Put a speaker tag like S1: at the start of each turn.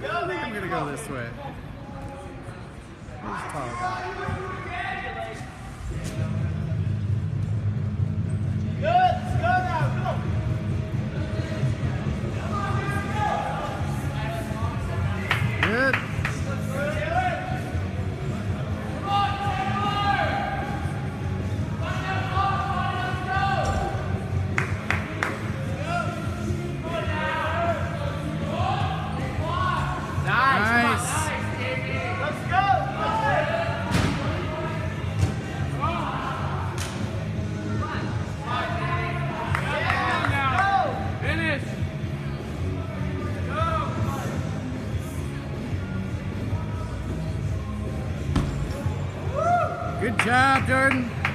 S1: gonna go this way. Who's tall guy?
S2: Good, let's go now, go.
S1: Good. Good job, Jordan.